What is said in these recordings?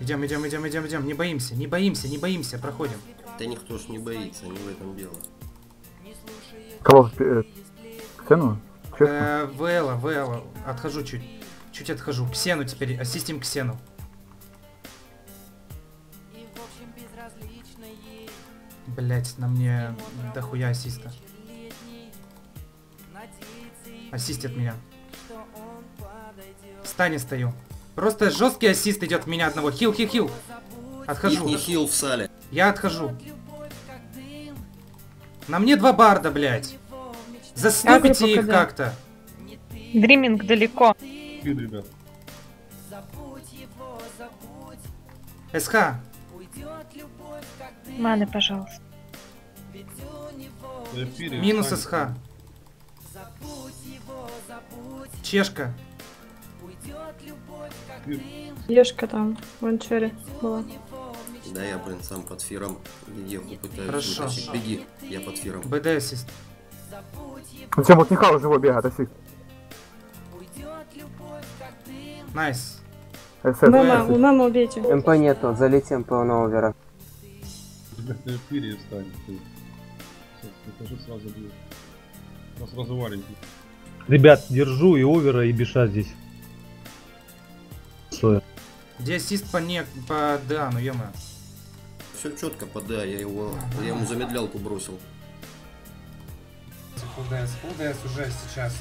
Идем, идем, идем, идем, идем. Не боимся, не боимся, не боимся, проходим. Да никто ж не боится, не в этом дело. Кого? э? Честно? Э, Вэлла, Вэлла, отхожу чуть. Чуть отхожу. Ксену теперь, ассистим Ксену. Блять, на мне дохуя ассиста. Ассистит меня. В стане стою. Просто жесткий ассист идет в меня одного. Хил, хил, хил. Их Отхожу. не хил в сале. Я отхожу. На мне два барда, блять. Заснупите их как-то. Дриминг далеко. СХ, Маны, пожалуйста. минус СХ. Чешка. Ешка там, в анчаре была. Да я, блин, сам под фиром Еху пытаюсь Хорошо. вытащить. Беги, я под фиром. БД ассист. Зачем вот Михаил живой бегает, ассист? Найс. СС, Мама, у мамы убейте. МП нету, залетим МП на овера. Тебя на эфире станет. ты. Сейчас, покажи сразу будет. Нас разуваленький. Ребят, держу и овера, и биша здесь. Где ассист по не... по да, ну ё Все четко по да, я его. Я ему замедлялку бросил. Full DS уже сейчас.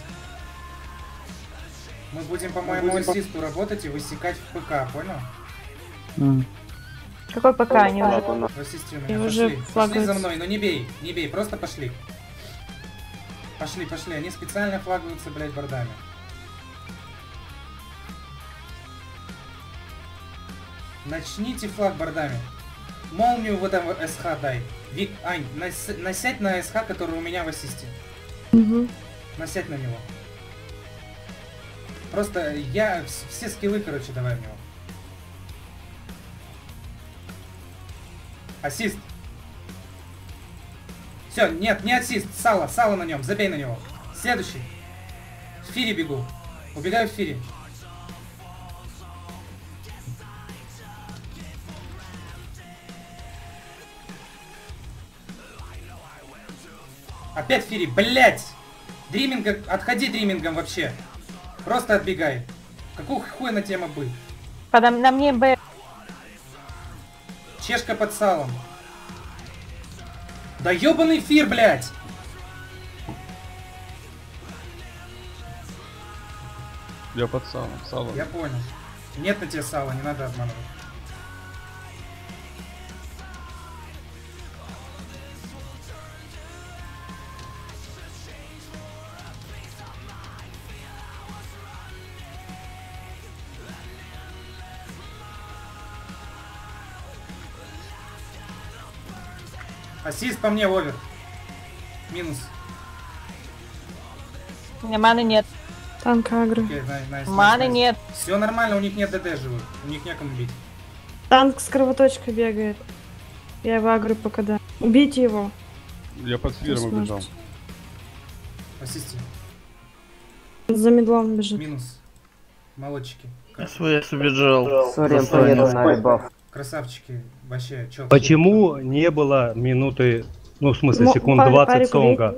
Мы будем по моему ассисту работать и высекать в ПК, понял? М. Какой ПК они уже? В ассисте у меня. И Пошли, уже пошли за мной, но не бей, не бей, просто пошли. Пошли, пошли, они специально флагаются, блядь, бордами. Начните флаг бордами. Молнию в этом СХ дай. Вик, Ань, нас- насядь на СХ, который у меня в ассисте. Угу. Насядь на него. Просто я... вс- Все скиллы, короче, давай в него. Ассист. Все, нет, не ассист. Сало, сало на нем. Забей на него. Следующий. В Фири бегу. Убегаю в Фири. Опять Фири, блять! Дриминга, отходи дримингом вообще. Просто отбегай. Какого хуя на тема бы? Подо- на мне Б. Чешка под салом. Да ебаный фир, блядь! Я под салом. Сало. Я понял. Нет на тебе сала, не надо обманывать. Ассист по мне, овер. Минус. У меня маны нет. Танк агро. Окей, най- найс, Маны найс, нет. Все нормально, у них нет ДД живых. У них некому бить. Танк с кровоточкой бегает. Я его агро пока да. Убейте его. Я под сфером убежал. Ассисти. За медлом бежит. Минус. Молодчики. СВС убежал. Сорен поеду на ребаф. Красавчики. Вообще, чё. Почему не было минуты, ну в смысле Мо- секунд парик- 20 парик сонга?